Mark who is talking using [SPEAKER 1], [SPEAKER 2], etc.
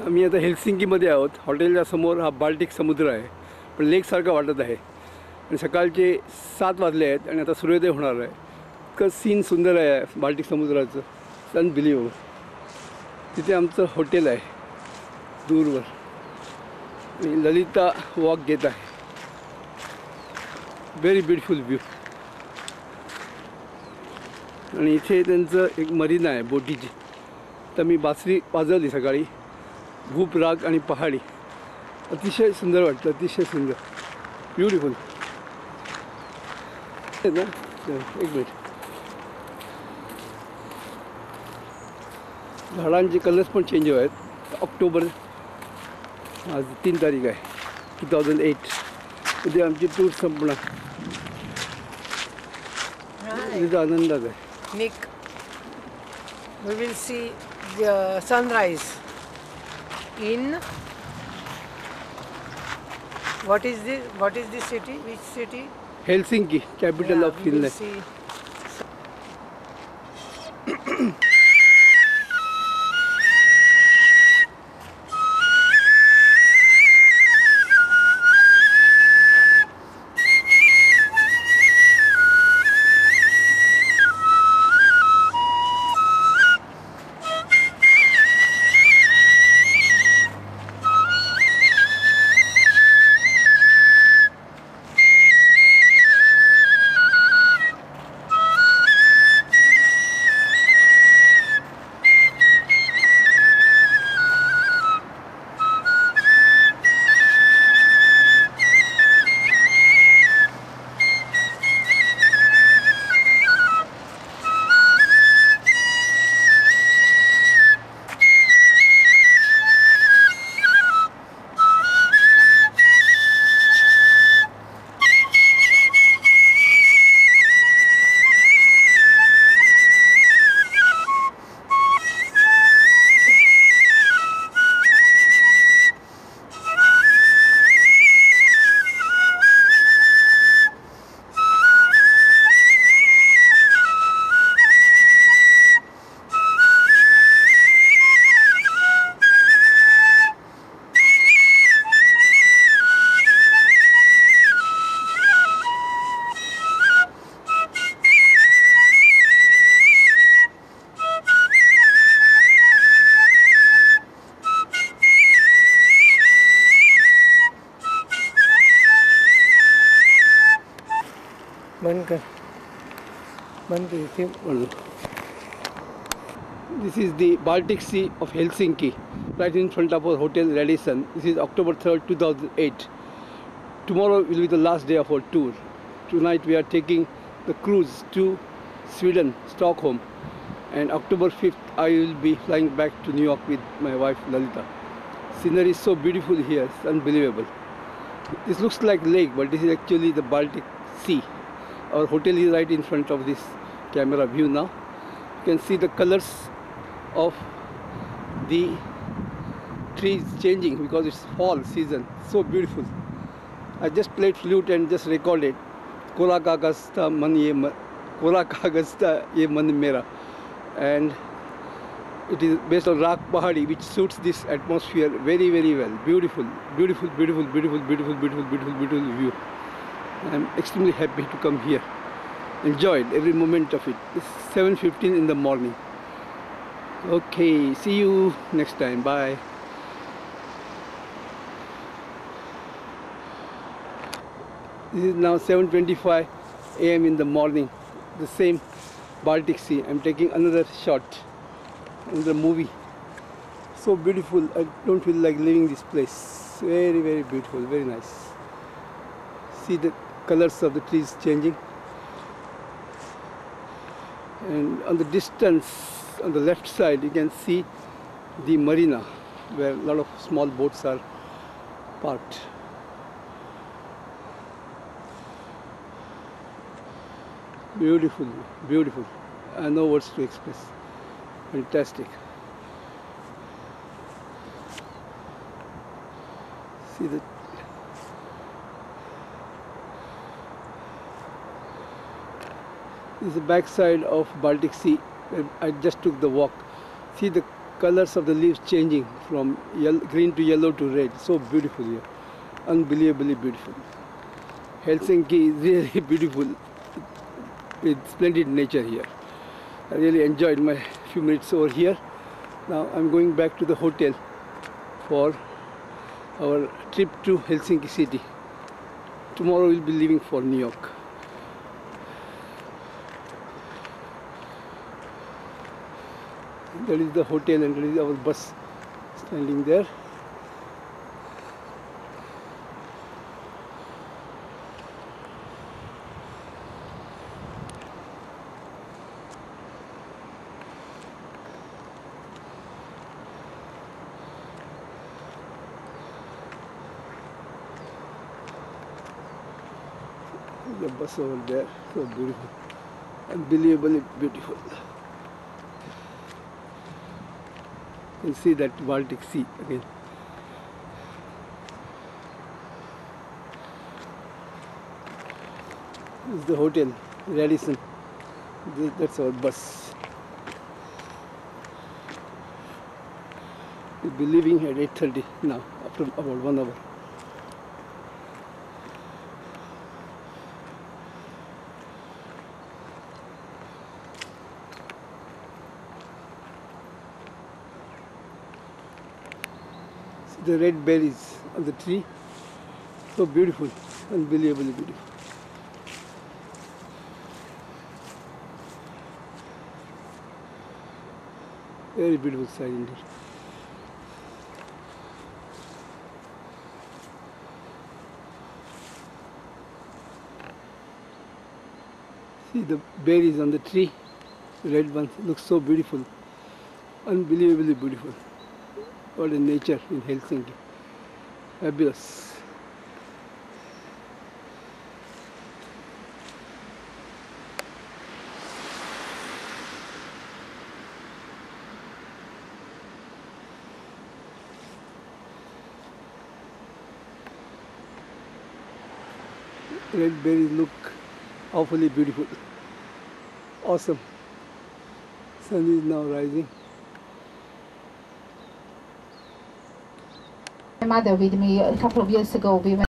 [SPEAKER 1] आम्ही आता हेल्सिंकीमध्ये आहोत. हॉटेलच्या समोर हा बाल्टिक समुद्र आहे. पण लेकसारखा वाटत आहे. आणि सकाळचे सात वाजले आहेत आणि आता सूर्योदय होणार आहे. इतकं सीन सुंदर आहे बाल्टिक समुद्राचं. सन बिलीव तिथे आमचं हॉटेल आहे. दूरवर. आणि ललिता वॉक घेत आहे. व्हेरी ब्युटिफुल व्ह्यू आणि इथे त्यांचं एक मरीना आहे बोटीची. तर मी बासरी वाजवली सकाळी. भूप राग आणि पहाडी. अतिशय सुंदर वाटतं अतिशय सुंदर. ब्युटिफुल ना? एक मिनिट. झाडांचे कलर्स पण चेंज आहेत. ऑक्टोबर आज तीन तारीख आहे टू थाउजंड एट उद्या आमची टूर संपणार. आनंदात आहे.
[SPEAKER 2] See the sunrise. in what is this what is this city? Which city?
[SPEAKER 1] Helsinki capital
[SPEAKER 2] yeah,
[SPEAKER 1] of
[SPEAKER 2] Finland. बंद कर बंद कर इथे
[SPEAKER 1] This is the Baltic Sea of Helsinki, right in front of our hotel Radisson. This is October 3rd, 2008. Tomorrow will be the last day of our tour. Tonight we are taking the cruise to Sweden, Stockholm. And October 5th, I will be flying back to New York with my wife Lalita. Scenery is so beautiful here, it's unbelievable. This looks like lake, but this is actually the Baltic Sea. Our hotel is right in front of this camera view now. You can see the colors of the trees changing because it's fall season. So beautiful. I just played flute and just recorded. Kola kagasta kola kagasta ye man mera. And it is based on Raag Pahadi, which suits this atmosphere very, very well. Beautiful, beautiful, beautiful, beautiful, beautiful, beautiful, beautiful, beautiful view. I'm extremely happy to come here. Enjoyed every moment of it. It's 7:15 in the morning. Okay, see you next time. Bye. This is now 7:25 a.m. in the morning. The same Baltic Sea. I'm taking another shot. in the movie. So beautiful. I don't feel like leaving this place. Very, very beautiful. Very nice. See the colors of the trees changing. And on the distance, on the left side, you can see the marina where a lot of small boats are parked. Beautiful, beautiful. I have no words to express. Fantastic. See the is the backside of Baltic Sea. I just took the walk. See the colors of the leaves changing from yellow, green to yellow to red. So beautiful here. Unbelievably beautiful. Helsinki is really beautiful with splendid nature here. I really enjoyed my few minutes over here. Now I'm going back to the hotel for our trip to Helsinki city. Tomorrow we'll be leaving for New York. That is the hotel and there is our bus standing there. The bus over there, so beautiful, unbelievably beautiful. You see that Baltic Sea again. This is the hotel, Radisson. This, that's our bus. We'll be leaving at 8.30 now, after about one hour. The red berries on the tree. So beautiful, unbelievably beautiful. Very beautiful sight indeed. See the berries on the tree, the red ones, look so beautiful, unbelievably beautiful. What a nature in Helsinki. Fabulous. Red berries look awfully beautiful. Awesome. Sun is now rising.
[SPEAKER 3] My mother with me a couple of years ago. We went